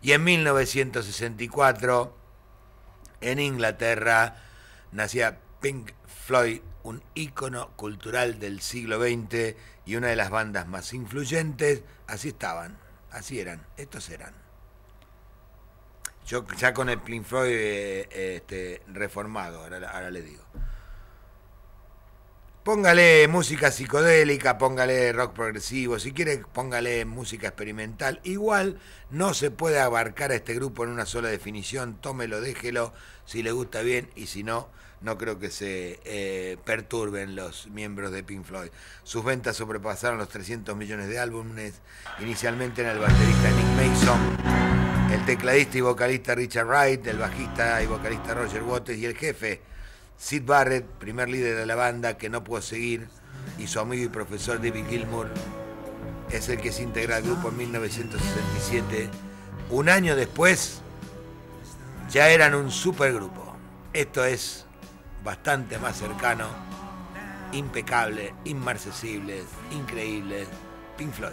Y en 1964, en Inglaterra, nacía Pink Floyd, un ícono cultural del siglo XX y una de las bandas más influyentes. Así estaban, así eran, estos eran. Yo ya con el Pink Floyd eh, este, reformado, ahora, ahora le digo. Póngale música psicodélica, póngale rock progresivo, si quiere póngale música experimental. Igual no se puede abarcar a este grupo en una sola definición, tómelo, déjelo, si le gusta bien y si no, no creo que se eh, perturben los miembros de Pink Floyd. Sus ventas sobrepasaron los 300 millones de álbumes, inicialmente en el baterista Nick Mason, el tecladista y vocalista Richard Wright, el bajista y vocalista Roger Waters y el jefe Sid Barrett, primer líder de la banda que no pudo seguir, y su amigo y profesor David Gilmour es el que se integra al grupo en 1967. Un año después ya eran un supergrupo. Esto es bastante más cercano, impecable, inmarcesible, increíble. Pink Floyd.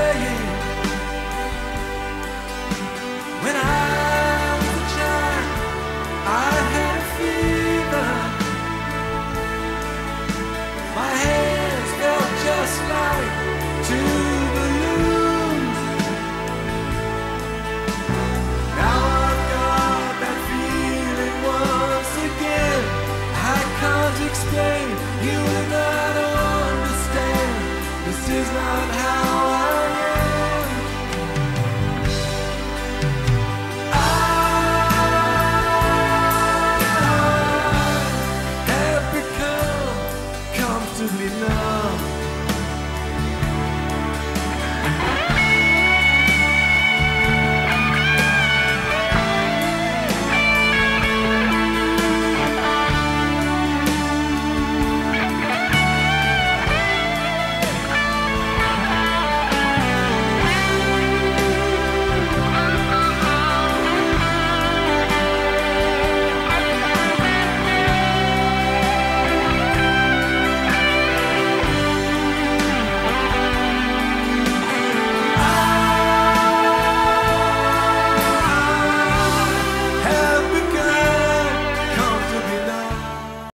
not happy.